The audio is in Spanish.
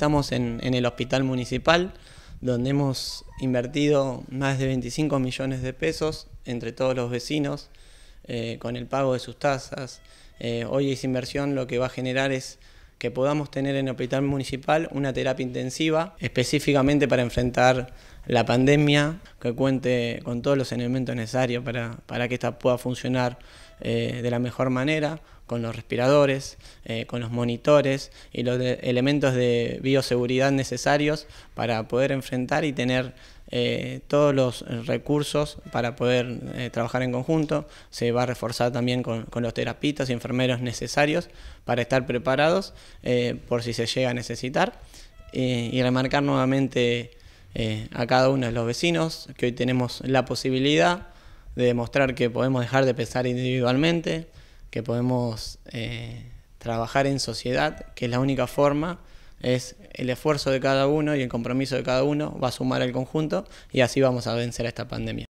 Estamos en, el hospital municipal, donde hemos invertido más de 25 millones de pesos entre todos los vecinos, eh, con el pago de sus tasas. Eh, hoy esa inversión lo que va a generar es que podamos tener en el hospital municipal una terapia intensiva específicamente para enfrentar la pandemia, que cuente con todos los elementos necesarios para, para que esta pueda funcionar eh, de la mejor manera, con los respiradores, eh, con los monitores y los elementos de bioseguridad necesarios para poder enfrentar y tener eh, todos los recursos para poder trabajar en conjunto. Se va a reforzar también con, los terapistas y enfermeros necesarios para estar preparados por si se llega a necesitar. y remarcar nuevamente a cada uno de los vecinos que hoy tenemos la posibilidad de demostrar que podemos dejar de pensar individualmente, que podemos eh, trabajar en sociedad, que es la única forma, es el esfuerzo de cada uno y el compromiso de cada uno va a sumar al conjunto y así vamos a vencer a esta pandemia.